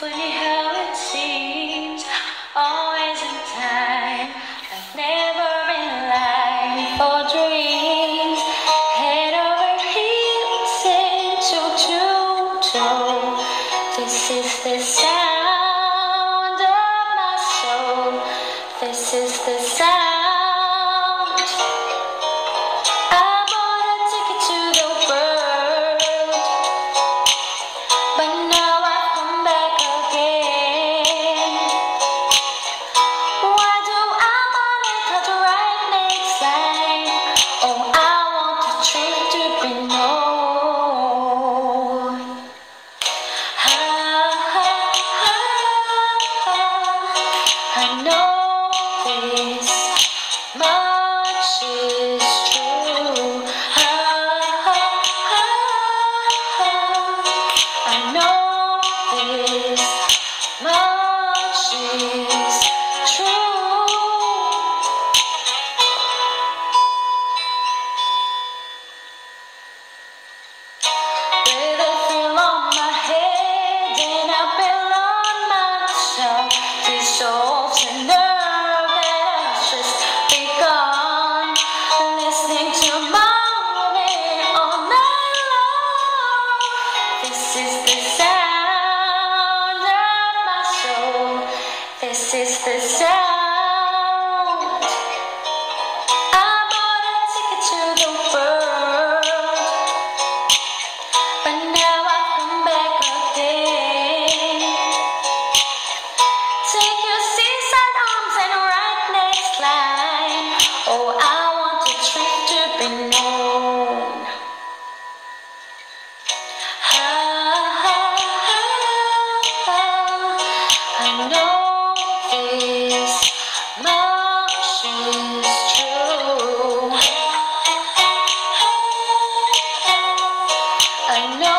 Funny how it seems, always in time. I've never been lying for dreams. Head over heels into choo-choo. This is the sound of my soul. This is the sound. This is the sound This is the sound. I know.